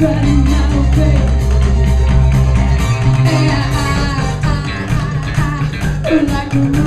Like a